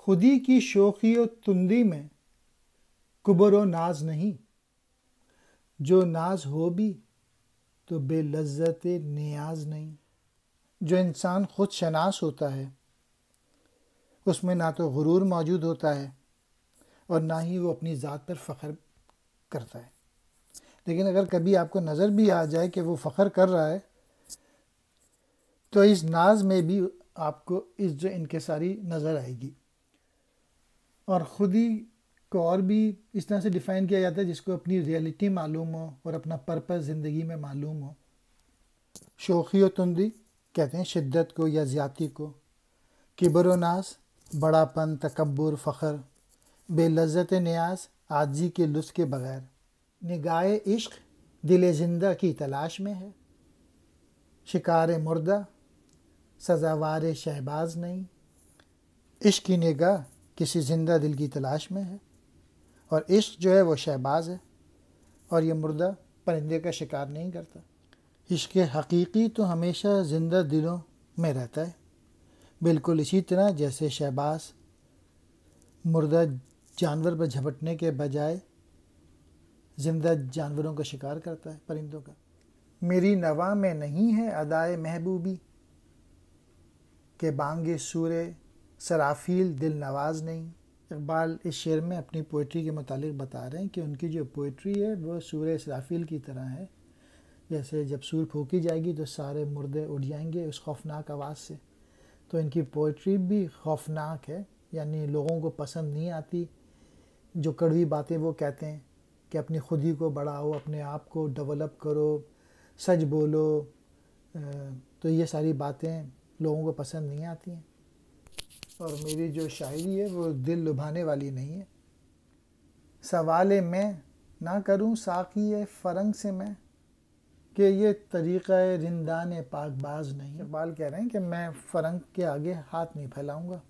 खुदी की शोखी और तुंदी में कुबर व नाज नहीं। जो नाज हो भी तो बेलज़त नियाज नहीं। जो इंसान खुद शनास होता है, उसमें ना तो गुरूर मौजूद होता है और ना ही वो अपनी ज़ात पर फ़ख्र करता है। लेकिन अगर कभी आपको नज़र भी आ जाए कि वो फ़ख्र कर रहा है तो इस नाज में भी आपको इस जो इनकसारी नज़र आएगी। और ख़ुद ही को और भी इस तरह से डिफ़ाइन किया जाता है जिसको अपनी रियलिटी मालूम हो और अपना पर्पस ज़िंदगी में मालूम हो। शोखी व तुंदी कहते हैं शिद्दत को या ज़्यादती को। किबर नाज बड़ापन तकबर फ़ख्र बेलज़त न्याज आजी के लुत्फ़ के बग़ैर। निगाह इश्क, दिल ज़िंदा की तलाश में है। शिकार मुर्दा, सजावार शहबाज नहीं। इश्क की निगाह किसी ज़िंदा दिल की तलाश में है। और इश्क जो है वो शहबाज है। और ये मुर्दा परिंदे का शिकार नहीं करता। इश्क हकीकी तो हमेशा ज़िंदा दिलों में रहता है। बिल्कुल इसी तरह जैसे शहबाज मुर्दा जानवर पर झपटने के बजाय ज़िंदा जानवरों का शिकार करता है, परिंदों का। मेरी नवा में नहीं है अदाए महबूबी के बांगे सूर्य सराफील दिल नवाज़ नहीं। इकबाल इस शेर में अपनी पोइट्री के मुतालिक बता रहे हैं कि उनकी जो पोइट्री है, वो सूर्य सराफील की तरह है। जैसे जब सूर फूकी जाएगी तो सारे मुर्दे उड़ जाएँगे उस खौफनाक आवाज़ से। तो इनकी पोइट्री भी खौफनाक है, यानी लोगों को पसंद नहीं आती। जो कड़वी बातें वो कहते हैं कि अपनी खुदी को बढ़ाओ, अपने आप को डेवलप करो, सच बोलो तो ये सारी बातें लोगों को पसंद नहीं आती हैं। और मेरी जो शायरी है, वो दिल लुभाने वाली नहीं है। सवाल मैं ना करूँ साकी फ़रंग से मैं? कि ये तरीक़ा रिंदान पाकबाज नहीं इकबाल कह रहे हैं कि मैं फ़रंग के आगे हाथ नहीं फैलाऊँगा।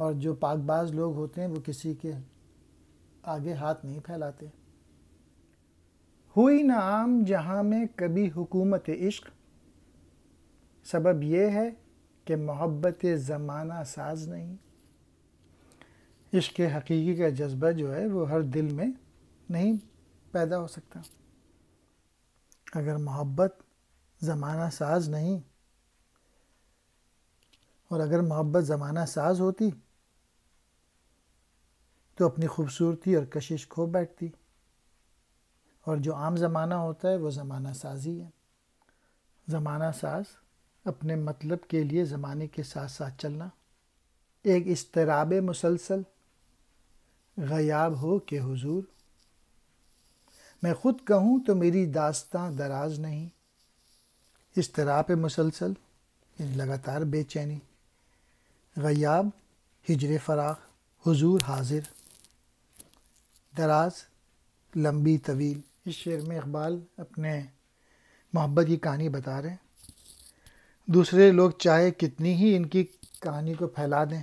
और जो पाकबाज लोग होते हैं, वो किसी के आगे हाथ नहीं फैलाते। हुई ना आम जहाँ में कभी हुकूमत इश्क। सबब यह है कि मोहब्बत ज़माना साज नहीं। इश्क हकीकी का जज्बा जो है, वो हर दिल में नहीं पैदा हो सकता। अगर मोहब्बत ज़माना साज नहीं, और अगर मोहब्बत ज़माना साज होती तो अपनी खूबसूरती और कशिश खो बैठती। और जो आम ज़माना होता है, वो ज़माना साजी है। ज़माना साज अपने मतलब के लिए ज़माने के साथ साथ चलना। एक इसतराब मुसलसल, गयाब हो के हुजूर। मैं ख़ुद कहूँ तो मेरी दास्तां दराज नहीं। इस तरह मुसलसल लगातार बेचैनी। गयाब, हिजर फराख हुजूर हाजिर। दराज, लंबी तवील। इस शेर में इकबाल अपने मोहब्बत की कहानी बता रहे हैं। दूसरे लोग चाहे कितनी ही इनकी कहानी को फैला दें,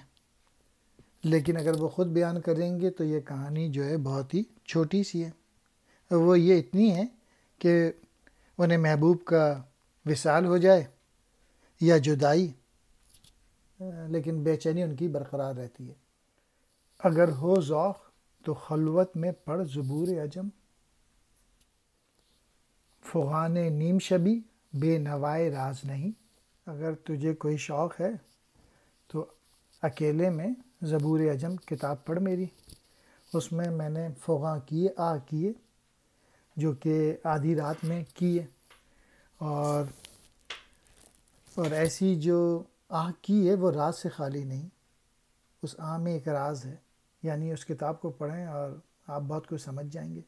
लेकिन अगर वो ख़ुद बयान करेंगे तो ये कहानी जो है बहुत ही छोटी सी है। वो ये इतनी है कि उन्हें महबूब का विसाल हो जाए या जुदाई, लेकिन बेचैनी उनकी बरकरार रहती है। अगर हो ज़ौक़ तो खलवत में पढ़ ज़बूर अजम। फ़ुगान नीम शबी बेनवाए राज नहीं। अगर तुझे कोई शौक़ है तो अकेले में ज़बूर अजम किताब पढ़ मेरी। उसमें मैंने फ़ुगा किए, आ किए, जो कि आधी रात में किए। और और ऐसी जो आह की है वो राज से खाली नहीं, उस आह में एक राज है। यानी उस किताब को पढ़ें और आप बहुत कुछ समझ जाएँगे।